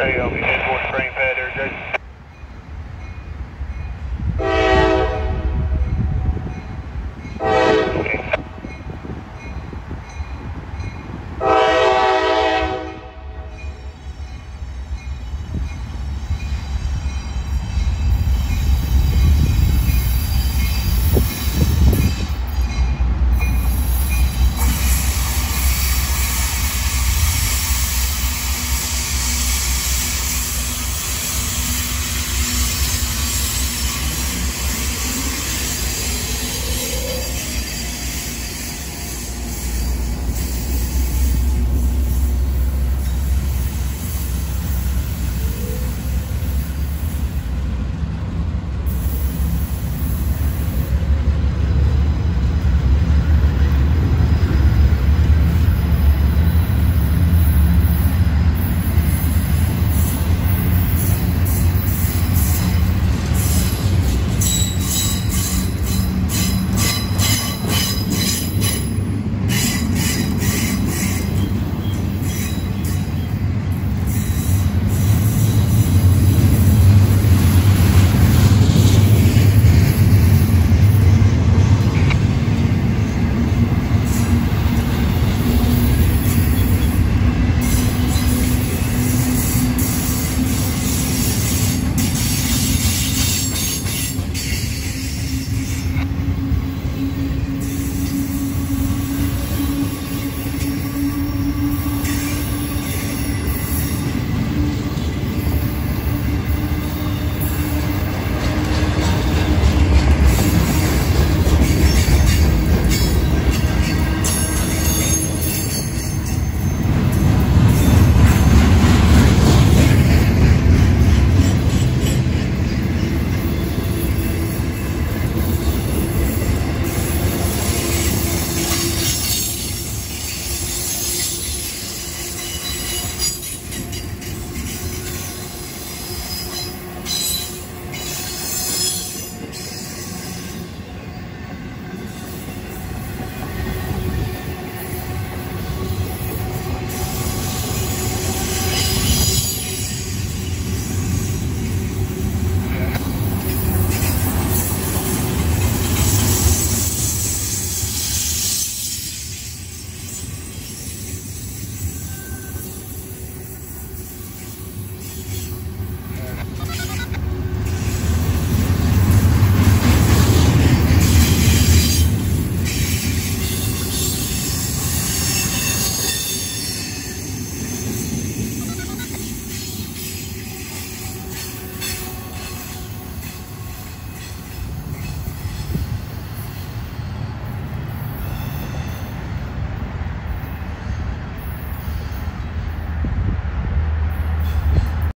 Hey, I'll be heading towards frame pad there, Jason.